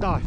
Давай.